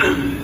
Mm-hmm.